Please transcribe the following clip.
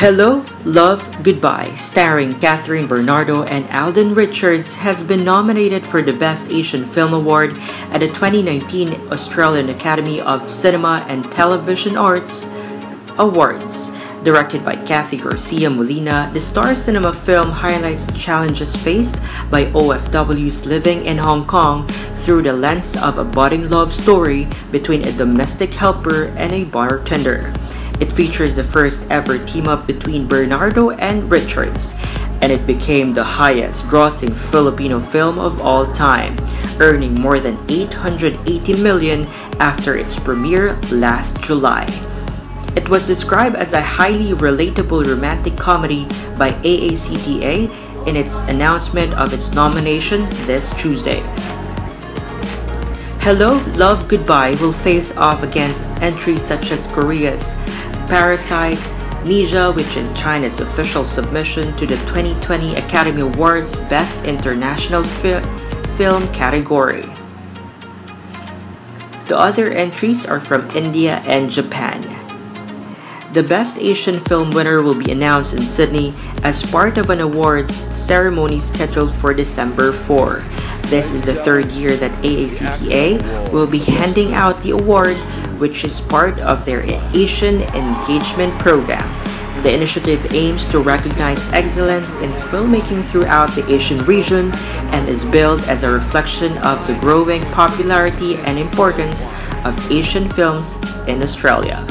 Hello, Love, Goodbye, starring Kathryn Bernardo and Alden Richards, has been nominated for the Best Asian Film Award at the 2019 Australian Academy of Cinema and Television Arts Awards. Directed by Cathy Garcia Molina, the Star Cinema film highlights the challenges faced by OFWs living in Hong Kong through the lens of a budding love story between a domestic helper and a bartender. It features the first ever team up between Bernardo and Richards, and it became the highest grossing Filipino film of all time, earning more than 880 million after its premiere last July. It was described as a highly relatable romantic comedy by AACTA in its announcement of its nomination this Tuesday. Hello, Love, Goodbye will face off against entries such as Korea's Parasite, Ne Zha, which is China's official submission to the 2020 Academy Awards Best International Fi Film category. The other entries are from India and Japan. The Best Asian Film winner will be announced in Sydney as part of an awards ceremony scheduled for December 4. This is the third year that AACTA will be handing out the award which is part of their Asian Engagement Program. The initiative aims to recognize excellence in filmmaking throughout the Asian region and is billed as a reflection of the growing popularity and importance of Asian films in Australia.